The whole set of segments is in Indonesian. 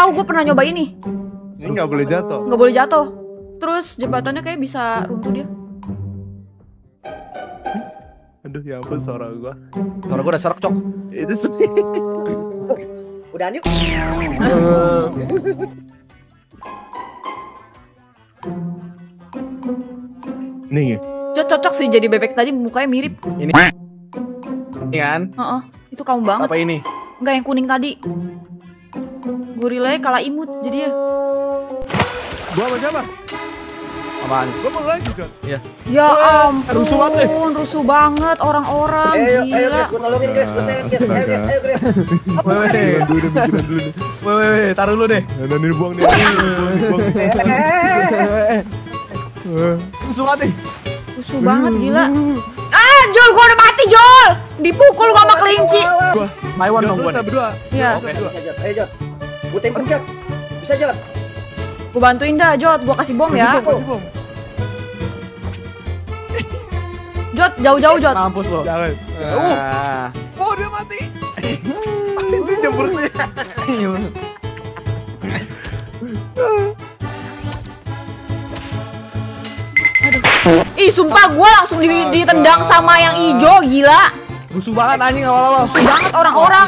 tahu gue pernah nyoba ini. Ini nggak boleh jatuh. Nggak boleh jatuh. Terus jembatannya kayak bisa runtuh dia. Aduh ya ampun suara gua. Suara gue udah serak cok. Itu sedih. Udah yuk. Nih, Jod cocok sih jadi bebek tadi mukanya mirip. Ini Ini kan? Heeh. Itu kamu banget. Apa ini? Enggak yang kuning tadi. Gorilanya kalah imut jadi ya. gua sama siapa? Apaan? Gua mau lagi kan. Ya Wah, ampun, rusuh banget, eh. rusuh banget orang-orang Ayo, ayo, gila. guys, gue tolongin guys, gue tolongin guys, ayo guys, ayo guys. Apa Weh? Gue udah mikirin dulu nih. Weh, weh, weh, taruh dulu deh. Nah, nah, ini buang nih. Buang, buang. Eh, Eh, Rusuh banget nih. Rusuh banget gila. Ah, Jol, gua udah mati, Jol. Dipukul gua sama kelinci. Gua. Maiwan dong lu bisa berdua. Iya. Ayo, Jod. Gue tempel, Jod. Bisa, Jod. gua bantuin dah, Jod. Gua kasih bom ya. Kasih bom. Jod, jauh-jauh, Jod. Mampus lo. Jangan. Ah. Oh, dia mati. Ini jemur dia. Ih, sumpah gua langsung di- ditendang sama yang ijo, gila. Rusuh banget anjing awal-awal. Rusuh banget orang-orang.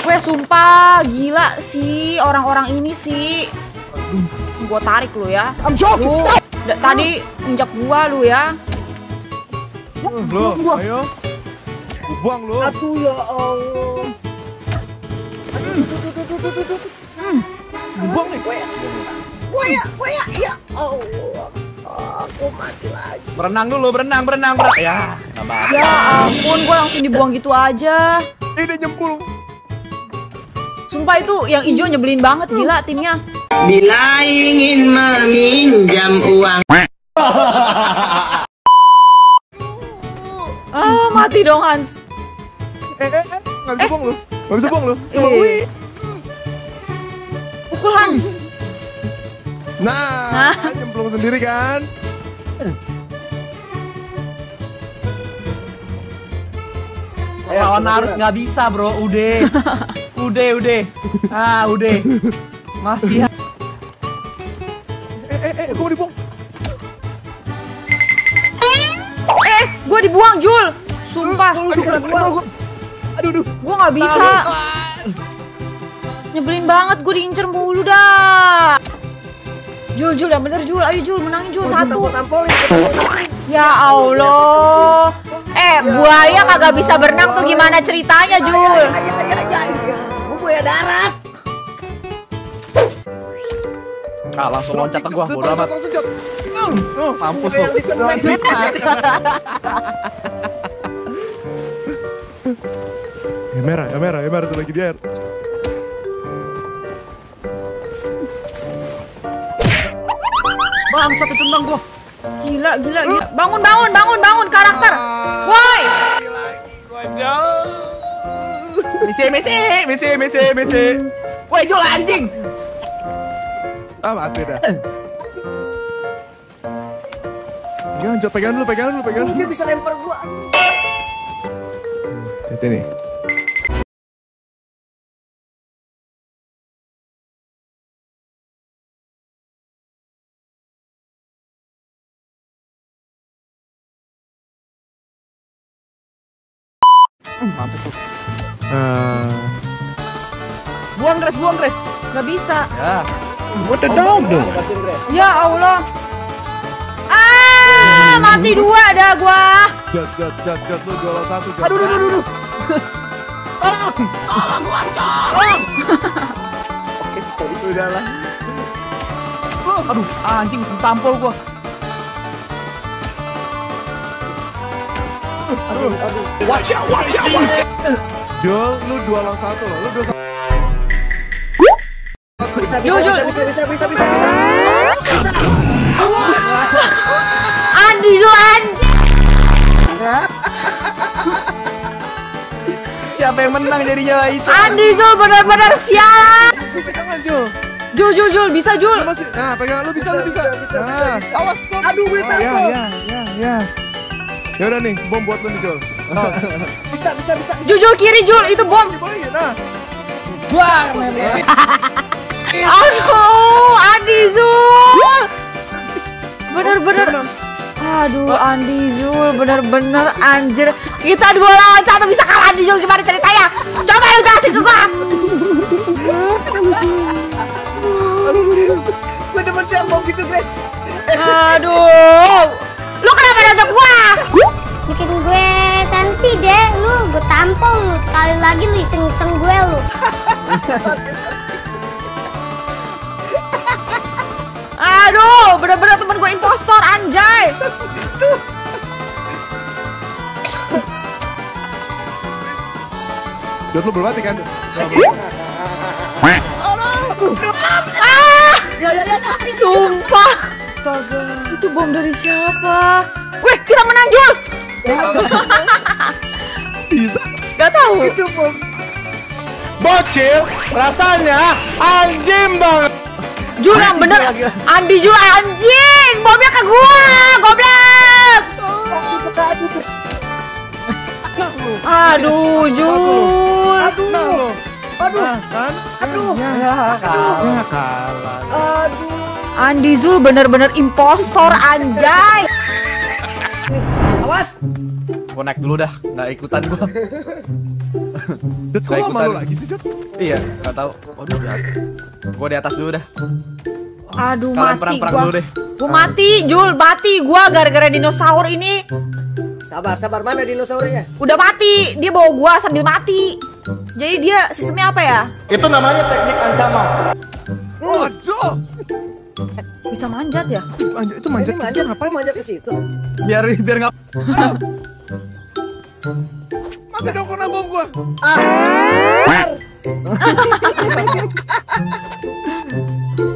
Gue sumpah gila sih orang-orang ini sih. Gua tarik lu ya. Lu tadi injak gua lu ya. Lo, ayo. Gua Buang lo. Aduh, ya Allah. Gua Buang nih. Gue ya. Gue ya, gue ya. Ya Allah. Aku mati lagi. Berenang dulu, berenang, berenang, berenang. Ya, apa-apa. Ya ampun, gua langsung dibuang gitu aja. Eh, dia nyempul. Sumpah itu yang ijo nyebelin banget gila timnya. Bila ingin meminjam uang Ah, mati dong Hans. Eh, eh, eh. Nggak bisa buang lo. Nggak bisa buang lo. Coba, Eh. wih. Pukul Hans. Nah, nyemplung sendiri kan? Lawan coba, harus nggak bisa bro, udah. udah, udah. Ah, udah. Masih ya. Eh, eh, eh, mau dibuang. Eh, gua dibuang Jul. Sumpah, Aduh, aduh. gua nggak bisa. Nyebelin banget, gua diincer mulu dah. Jul, Jul, yang bener Jul, ayo Jul, menangin Jul satu. Ya Allah. Eh, buaya kagak bisa berenang tuh gimana ceritanya, Jul? Ya, ya, ya, ya, ya. Gue buaya darat. Ah, langsung loncat ke gua, bodo amat. Oh, oh. Mampus disemek. Ya merah, ya merah, ya merah tuh lagi di air. Bang, satu tendang gua. Gila, gila, gila. Bangun, bangun, bangun, bangun karakter. Woi. gua. Misi, misi, misi, misi, misi. Woi, jual anjing. Ah, mati dah. Jangan, Jod, pegang dulu, pegang dulu, pegang dulu. Dia bisa lempar gue. Lihat ini. Mampus lo. Ah. Buang, Gres, buang, Gres. Gak bisa. Ya. What the dog Grace. Ya Allah. Ah, mati dua dah gua. Jod, Jod, Jod, Jod, lu jualan satu, Jod. Aduh, aduh, aduh, aduh. Oke, sorry. Udah lah. Aduh, anjing tampol gua. Aduh, aduh. Jol, lu dua lawan satu loh. Lu dua satu. Bisa, bisa, bisa, bisa, bisa, bisa, bisa, bisa. Bisa. Andi Zul anjing. Siapa yang menang jadinya itu? Andi Zul benar-benar sialan. Bisa jangan, Jol. Jul, Jul, Jul, bisa Jul. Lu masih, nah pegang, lu bisa, lu bisa. Bisa, bisa, bisa, Nah, bisa. Awas, Aduh, gue Oh, ya, ya, ya, ya. Ya udah nih, bom buat lu nih, Jol. Bisa, bisa, bisa. bisa. Jul, Jul, kiri Jul, itu bom. Balikin nah. Buang meme. Aduh, Andi Zul. Bener-bener. Aduh, Andi Zul, bener-bener anjir. Kita dua lawan satu bisa kalah Andi Zul gimana ceritanya? Coba lu jelasin ke gua. Gue demen dia mau gitu, guys. Aduh. Lu kenapa nonton gua? Bikin gue sensi deh lu gue tampol lu sekali lagi lu iseng-iseng gue lu Aduh, bener-bener temen gue impostor anjay. Jod lu belum mati kan? Ah! Sumpah. Itu bom dari siapa? Wih, kita menang Jul. Bisa. Gak tahu. Itu. Bocil, rasanya anjing banget. Jul yang bener. Andi Jul anjing. Bomnya ke gua. Goblok. Aduh, guys. Aduh, Jul. Aduh. Nah lo. Aduh. Kan? Aduh. Ya, kalah. Ya kalah. Aduh. Andi Zul bener-bener impostor anjay. Awas. Gua naik dulu dah, nggak ikutan gua. Jod kok ikutan. lagi sih Jod? iya, nggak tahu. Waduh, di atas. Gua di atas dulu dah. Aduh, Kalian mati perang-perang gua. dulu deh. Gua mati, Jul, mati gua gara-gara dinosaur ini. Sabar, sabar. Mana dinosaurnya? Udah mati, dia bawa gua sambil mati. Jadi dia sistemnya apa ya? Itu namanya teknik ancaman. Oh, Jod. Bisa manjat ya? Manjat itu manjat Ini itu manjat, ngapain? kok manjat ke situ? Biar biar nggak Mati dong kena bom gua. Ah.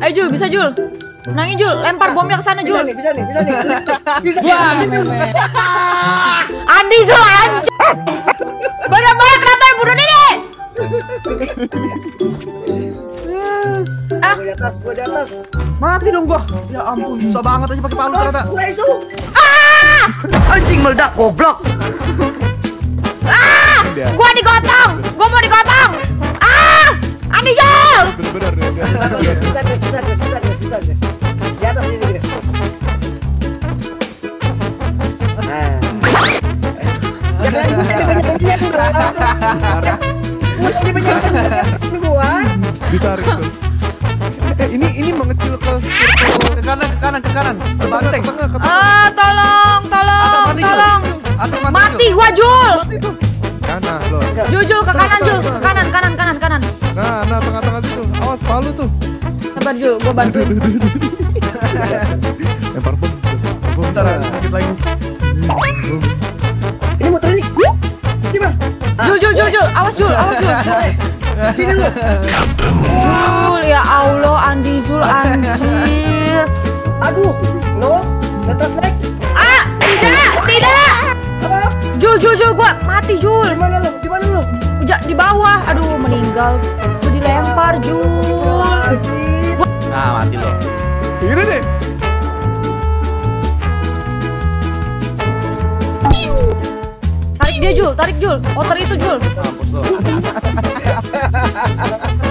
Ayo Jul, bisa Jul. Menangin Jul, lempar bomnya ke sana Bisa Jul. nih, bisa nih, bisa nih. Bisa. Wah. Andi Zul anjir. Bener-bener kenapa yang bunuh ini? Di atas, gua di atas. mati dong gua. Ya ampun, susah banget aja pakai palu ternyata. gua isu. Ah! Anjing meledak goblok. Ah! Gua digotong. Gua mau digotong. Ah! Andi. Bener-bener ya. biar- Guys, bisa, bisa, bisa, bisa, guys. Di atas ini, guys. Jangan banyak-banyak gua. Ditarik tuh. Ini ini mengecil ke circle Ke kanan, ke kanan, ke kanan. ke Banteng. tengah ke tengah. Ah, tolong, tolong, tolong. Mati. Gua Jul. Mati tuh. Kanan lo. Jul, Jul ke kanan Jul, ke kanan, kanan, kanan, kanan. Nah, nah tengah-tengah situ. Awas palu tuh. Sabar Jul, gua bantuin. Lempar bom. Bentar, sedikit lagi. Ini motor ini. Gimana? Jul, Jul, Jul, Jul, awas Jul, awas Jul. Sini lu. Jul, ya Allah, meninggal. Gua dilempar Jul. Nah, mati lo. Ini deh. Tarik dia Jul, tarik Jul. Motor itu Jul.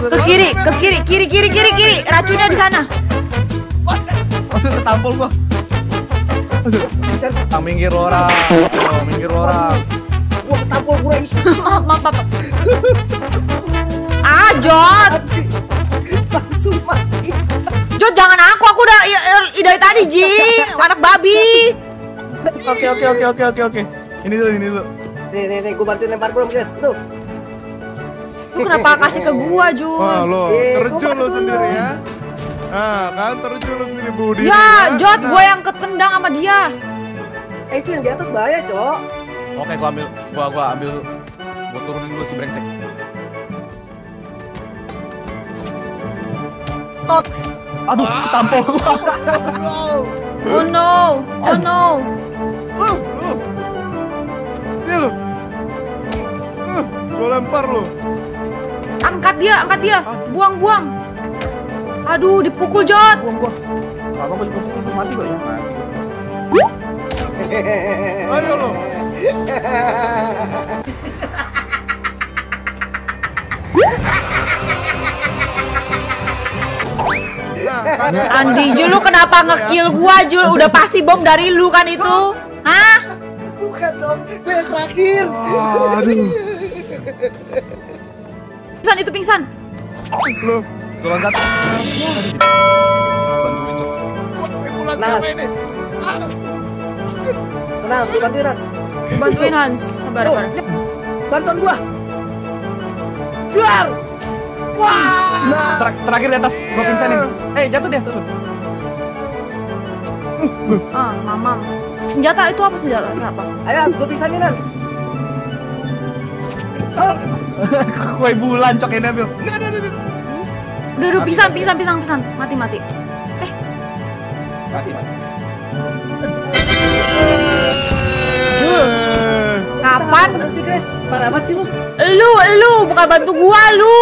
Ke kiri, ke kiri, kiri, kiri, kiri, kiri. Racunnya di sana. Maksud ketampol gua. Ah, minggir orang. Minggir orang. Gua isu. Maaf, maaf, maaf. Ah, Jod. Langsung mati. Jod, jangan aku. Aku udah i- i- dari tadi, Jing. Anak babi. Oke, oke, oke, oke, oke, oke. Ini dulu, ini dulu. Nih, nih, nih, gua bantuin lempar bom, guys. Tuh. Lu kenapa kasih ke gua, Wah Jul? lo terjun lo sendiri ya. Nah kan terjun lo sendiri Budi. Ya, Jod, Nah, gua yang ketendang sama dia. Eh, itu yang di atas bahaya, Cok. Oke, gua ambil, gua, gua ambil, gua turunin dulu si brengsek. Tot. Aduh, ketampol gua. Oh no, oh no. Uh, lu. Dia lo. Uh, gua lempar lo. Angkat dia, angkat dia. Buang, buang. Aduh, dipukul Jod. Buang gua. Apa gua juga pukul mati gua ya? Mati. Ayo lo. Nah, Andi Jul lu kenapa ngekill gua Jul? Udah pasti bom dari lu kan itu. Hah? Bukan dong gue yang terakhir. Oh, aduh. Pingsan itu pingsan. Lu turun bantuin cok Nas. Tenang gue bantuin Nas. Bantuin Hans. Sabar, Tuh, sabar. lihat. bantuan gua. Juar. Wah. Ter- terakhir di atas gua pingsanin. Eh jatuh deh turun. Ah, mamam. Senjata itu apa senjata? Apa? Ayo Hans, gue pisahin Hans. Oh, Kue bulan cok ini ambil. Nggak, nggak, nggak. Udah, udah, pingsan, pingsan, pingsan, pingsan. Mati, mati. Mati mati. Kapan? Bener sih Grace, parah banget sih lu. Lu, lu, bukan bantu gua, lu.